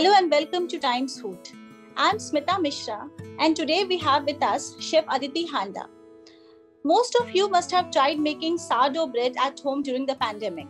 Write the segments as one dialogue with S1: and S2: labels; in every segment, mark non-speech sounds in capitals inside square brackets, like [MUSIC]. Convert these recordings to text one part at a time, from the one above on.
S1: Hello and welcome to Times Food. I'm Smita Mishra, and today we have with us Chef Aditi Handa. Most of you must have tried making sourdough bread at home during the pandemic.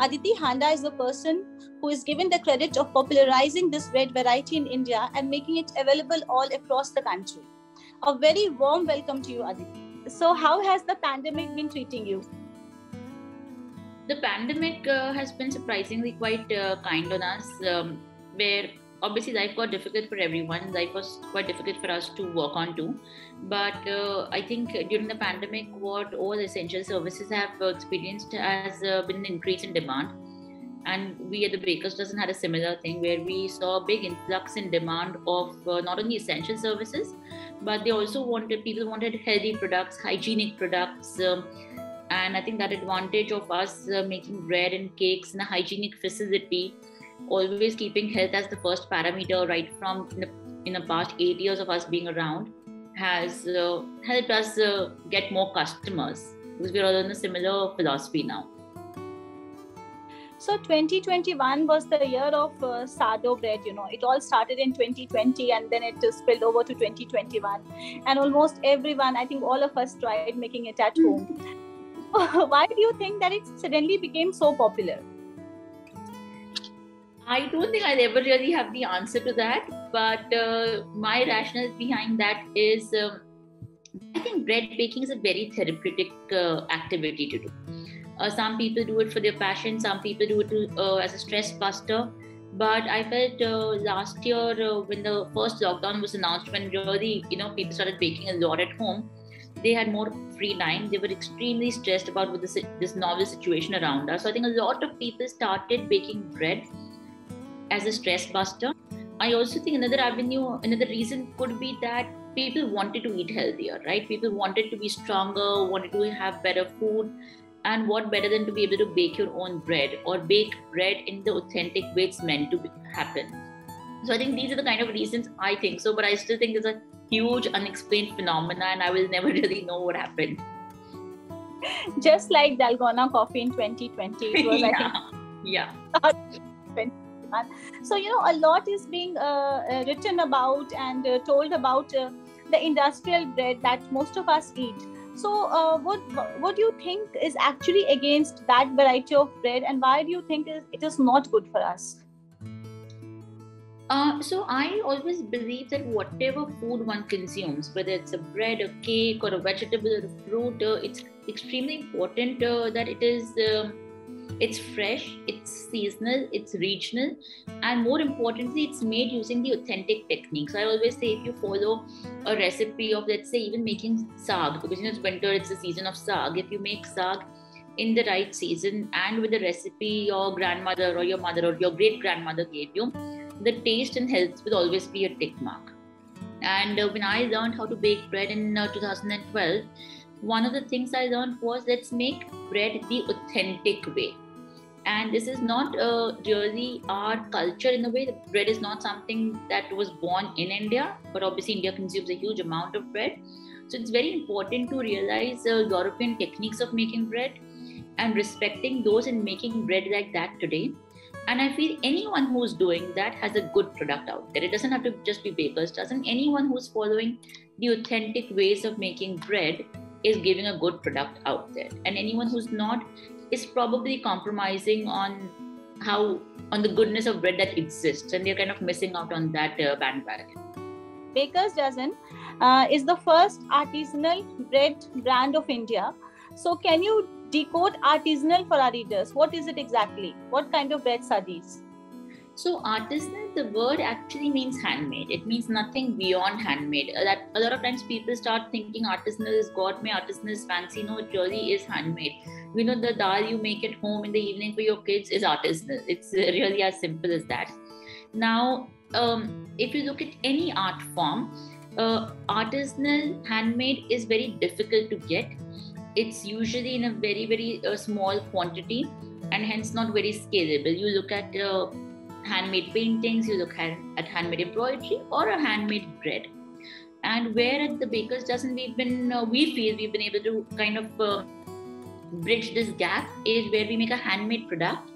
S1: Aditi Handa is the person who is given the credit of popularizing this bread variety in India and making it available all across the country. A very warm welcome to you, Aditi. So, how has the pandemic been treating you?
S2: The pandemic uh, has been surprisingly quite uh, kind on us, um, where obviously life got difficult for everyone. Life was quite difficult for us to work on too. But uh, I think during the pandemic, what all essential services have experienced has uh, been an increase in demand. And we at the Bakers Dozen had a similar thing where we saw a big influx in demand of uh, not only essential services, but they also wanted people wanted healthy products, hygienic products. Um, and I think that advantage of us uh, making bread and cakes in a hygienic facility, always keeping health as the first parameter right from in the, in the past eight years of us being around, has uh, helped us uh, get more customers because we're all in a similar philosophy now.
S1: So 2021 was the year of uh, sourdough bread. You know, it all started in 2020 and then it spilled over to 2021. And almost everyone, I think all of us tried making it at home. [LAUGHS] Why do you think that it suddenly became so popular?
S2: I don't think I'll ever really have the answer to that, but uh, my rationale behind that is um, I think bread baking is a very therapeutic uh, activity to do uh, some people do it for their passion, some people do it to, uh, as a stress buster. But I felt uh, last year uh, when the first lockdown was announced, when really you know people started baking a lot at home, they had more free time. They were extremely stressed about this this novel situation around us. So I think a lot of people started baking bread as a stress buster. I also think another avenue, another reason could be that people wanted to eat healthier, right? People wanted to be stronger, wanted to have better food and what better than to be able to bake your own bread or bake bread in the authentic way it's meant to happen so i think these are the kind of reasons i think so but i still think it's a huge unexplained phenomena and i will [LAUGHS] never really know what happened
S1: just like dalgona coffee in 2020 it was [LAUGHS]
S2: yeah.
S1: i think
S2: yeah [LAUGHS]
S1: so you know a lot is being uh, uh, written about and uh, told about uh, the industrial bread that most of us eat so, uh, what what do you think is actually against that variety of bread, and why do you think it is not good for us?
S2: Uh, so I always believe that whatever food one consumes, whether it's a bread, a cake, or a vegetable or a fruit, uh, it's extremely important that it is it's fresh, it's seasonal, it's regional, and more importantly, it's made using the authentic techniques. I always say if you follow a recipe of, let's say, even making saag, because you know it's winter, it's the season of saag. If you make saag in the right season and with the recipe your grandmother or your mother or your great grandmother gave you, the taste and health will always be a tick mark. And uh, when I learned how to bake bread in uh, 2012, one of the things I learned was let's make bread the authentic way. And this is not uh, really our culture in a way. The bread is not something that was born in india but obviously india consumes a huge amount of bread. So it's very important to realize uh, european techniques of making bread and respecting those in making bread like that today. And i feel anyone who's doing that has a good product out there. It doesn't have to just be bakers. Doesn't anyone who's following the authentic ways of making bread is giving a good product out there. And anyone who's not is probably compromising on how on the goodness of bread that exists and they're kind of missing out on that uh, bandwagon.
S1: Bakers dozen uh, is the first artisanal bread brand of india. So can you decode artisanal for our readers what is it exactly? What kind of breads are these
S2: so artisanal, the word actually means handmade. It means nothing beyond handmade. Uh, that a lot of times people start thinking artisanal is gourmet, artisanal is fancy. No, it really is handmade. You know, the dal you make at home in the evening for your kids is artisanal. It's really as simple as that. Now, um, if you look at any art form, uh, artisanal handmade is very difficult to get. It's usually in a very very uh, small quantity and hence not very scalable. You look at uh, handmade paintings, you look at, handmade embroidery or a handmade bread. And where at the Bakers Dozen we've been, uh, we feel we've been able to kind of uh, bridge this gap is where we make a handmade product,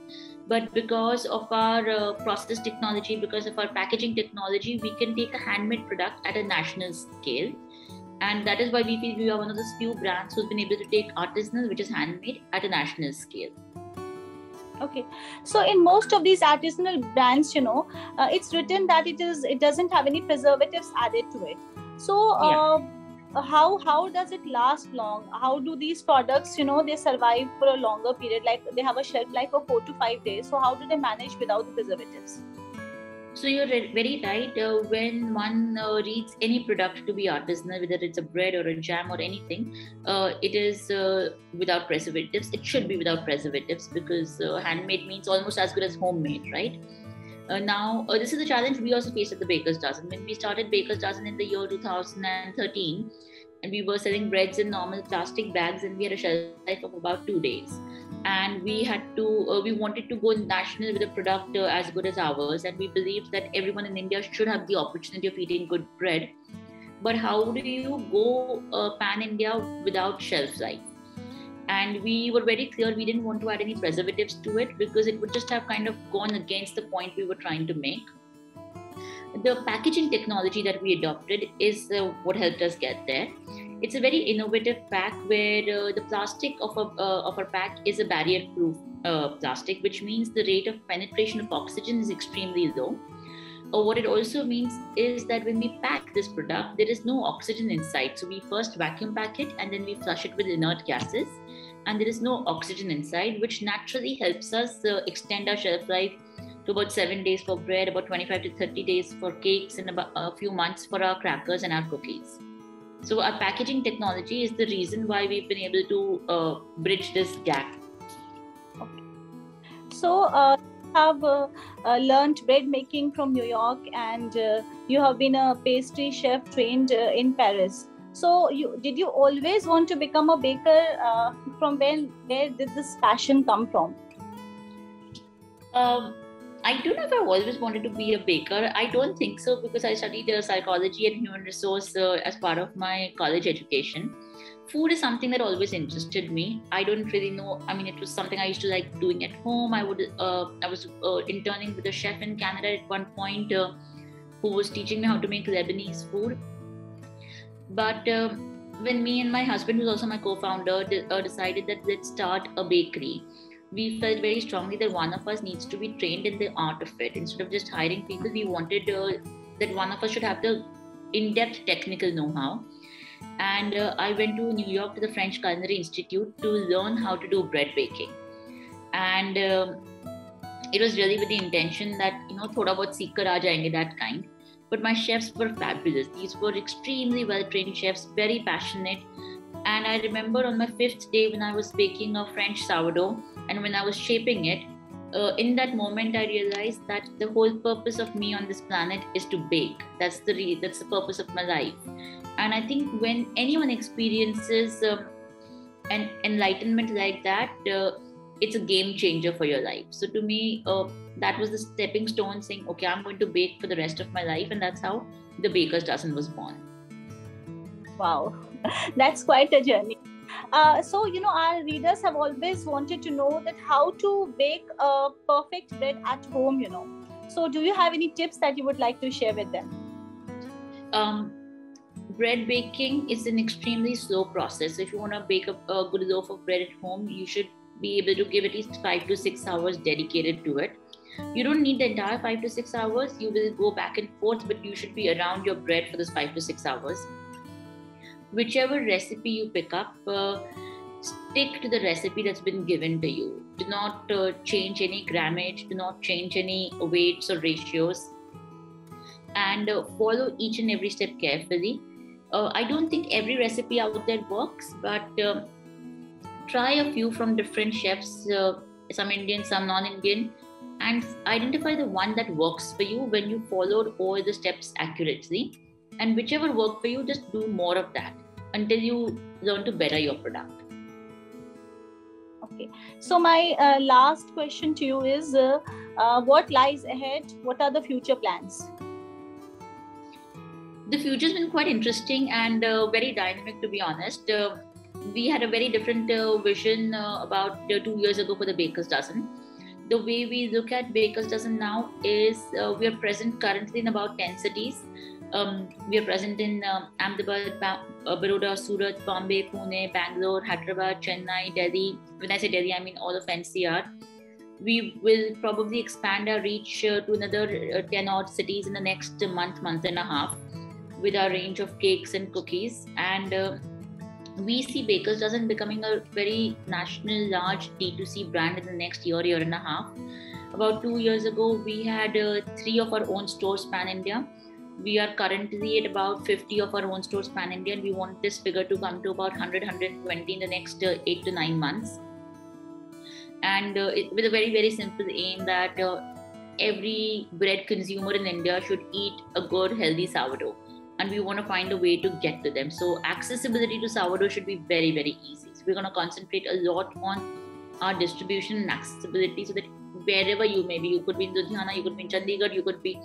S2: but because of our uh, process technology because of our packaging technology we can take a handmade product at a national scale. And that is why we feel we are one of those few brands who's been able to take artisanal which is handmade at a national scale
S1: okay. So in most of these artisanal brands you know uh, it's written that it is it doesn't have any preservatives added to it. So uh, yeah how how does it last long? How do these products you know they survive for a longer period? Like they have a shelf life of 4 to 5 days. So how do they manage without the preservatives
S2: so you're very right uh, when one uh, reads any product to be artisanal whether it's a bread or a jam or anything uh, it is uh, without preservatives it should be without preservatives because uh, handmade means almost as good as homemade right uh, now, this is a challenge we also faced at the Baker's Dozen. When we started Baker's Dozen in the year 2013, and we were selling breads in normal plastic bags, and we had a shelf life of about two days. And we had to, uh, we wanted to go national with a product uh, as good as ours, and we believed that everyone in India should have the opportunity of eating good bread. But how do you go uh, pan India without shelf life? and we were very clear we didn't want to add any preservatives to it because it would just have kind of gone against the point we were trying to make the packaging technology that we adopted is uh, what helped us get there it's a very innovative pack where uh, the plastic of a uh, of our pack is a barrier proof uh, plastic which means the rate of penetration of oxygen is extremely low uh, what it also means is that when we pack this product, there is no oxygen inside. So we first vacuum pack it and then we flush it with inert gases and there is no oxygen inside, which naturally helps us uh, extend our shelf life to about seven days for bread, about 25 to 30 days for cakes, and about a few months for our crackers and our cookies. So, our packaging technology is the reason why we've been able to uh, bridge this gap.
S1: Okay. So, uh, have uh, uh, learned bread making from New York, and uh, you have been a pastry chef trained uh, in Paris so you did you always want to become a baker uh, from when where did this passion come from
S2: um, I don't know if I always wanted to be a baker. I don't think so because I studied uh, psychology and human resource uh, as part of my college education. Food is something that always interested me. I don't really know. I mean, it was something I used to like doing at home. I would. Uh, I was uh, interning with a chef in Canada at one point, uh, who was teaching me how to make Lebanese food but uh, when me and my husband, who's also my co-founder, de- decided that let's start a bakery, we felt very strongly that one of us needs to be trained in the art of it. Instead of just hiring people, we wanted uh, that one of us should have the in-depth technical know-how. And uh, I went to New York to the French Culinary Institute to learn how to do bread baking. And um, it was really with the intention that you know, thoda bahut seekh kar aa that kind but my chefs were fabulous. These were extremely well trained chefs, very passionate. And I remember on my fifth day when I was baking a French sourdough and when I was shaping it, uh, in that moment I realized that the whole purpose of me on this planet is to bake. That's the re- that's the purpose of my life. And I think when anyone experiences uh, an enlightenment like that, uh, it's a game changer for your life. So to me, uh, that was the stepping stone saying, okay, I'm going to bake for the rest of my life. And that's how the Baker's Dozen was born.
S1: Wow, [LAUGHS] that's quite a journey. Uh, so, you know, our readers have always wanted to know that how to bake a perfect bread at home, you know. So, do you have any tips that you would like to share with them?
S2: Um, bread baking is an extremely slow process. If you want to bake a, a good loaf of bread at home, you should be able to give at least five to six hours dedicated to it you don't need the entire five to six hours you will go back and forth but you should be around your bread for those five to six hours whichever recipe you pick up uh, stick to the recipe that's been given to you. Do not uh, change any grammage do not change any weights or ratios. And uh, follow each and every step carefully. Uh, i don't think every recipe out there works but uh, try a few from different chefs uh, some indian some non-indian and identify the one that works for you when you followed all the steps accurately. And whichever worked for you, just do more of that until you learn to better your product.
S1: Okay. So, my uh, last question to you is uh, uh, what lies ahead? What are the future plans?
S2: The future has been quite interesting and uh, very dynamic, to be honest. Uh, we had a very different uh, vision about two years ago for the Baker's Dozen the way we look at Baker's Dozen now is uh, we are present currently in about 10 cities. Um, we are present in uh, Ahmedabad, ba- uh, Baroda, Surat, Bombay, Pune, Bangalore, Hyderabad, Chennai, Delhi. When I say Delhi, I mean all of NCR. We will probably expand our reach uh, to another uh, 10 odd cities in the next month, month and a half with our range of cakes and cookies. And uh, we see Baker's Dozen becoming a very national, large D2C brand in the next year, year and a half. About two years ago, we had uh, three of our own stores pan India. We are currently at about 50 of our own stores pan India, and we want this figure to come to about 100, 120 in the next uh, eight to nine months. And uh, it, with a very, very simple aim that uh, every bread consumer in India should eat a good, healthy sourdough and we want to find a way to get to them. So accessibility to sourdough should be very, very easy. So we're going to concentrate a lot on our distribution and accessibility so that wherever you may be, you could be in Ludhiana, you could be in Chandigarh, you could be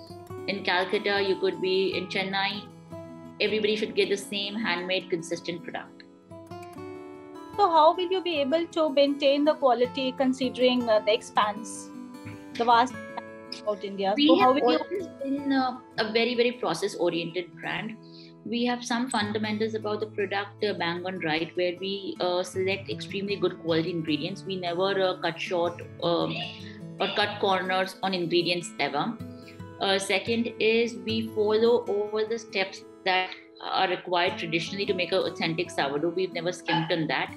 S2: in Calcutta, you could be in Chennai. Everybody should get the same handmade, consistent product.
S1: So, how will you be able to maintain the quality considering uh, the expanse, the vast about India.
S2: We so have always you... been uh, a very, very process oriented brand. We have some fundamentals about the product uh, bang on right, where we uh, select extremely good quality ingredients. We never uh, cut short um, or cut corners on ingredients ever. Uh, second is we follow all the steps that are required traditionally to make an authentic sourdough. We've never skimped on that.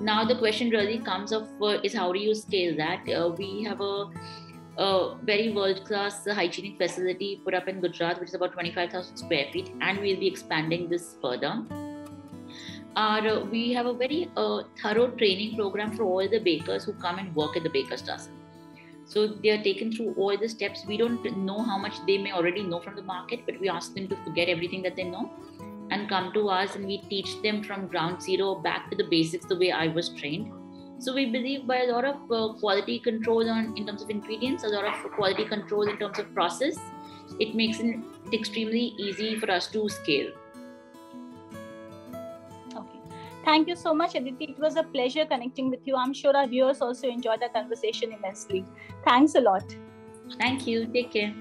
S2: Now the question really comes of uh, is how do you scale that? we have a a very world class hygienic facility put up in Gujarat, which is about 25,000 square feet, and we'll be expanding this further. Our, uh, we have a very uh, thorough training program for all the bakers who come and work at the Baker's Dozen. So they are taken through all the steps. We don't know how much they may already know from the market, but we ask them to forget everything that they know and come to us and we teach them from ground zero back to the basics the way I was trained so we believe by a lot of uh, quality control on in terms of ingredients, a lot of quality control in terms of process, it makes it extremely easy for us to scale.
S1: Thank you so much, Aditi. It was a pleasure connecting with you. I'm sure our viewers also enjoyed the conversation immensely. Thanks a lot.
S2: Thank you. Take care.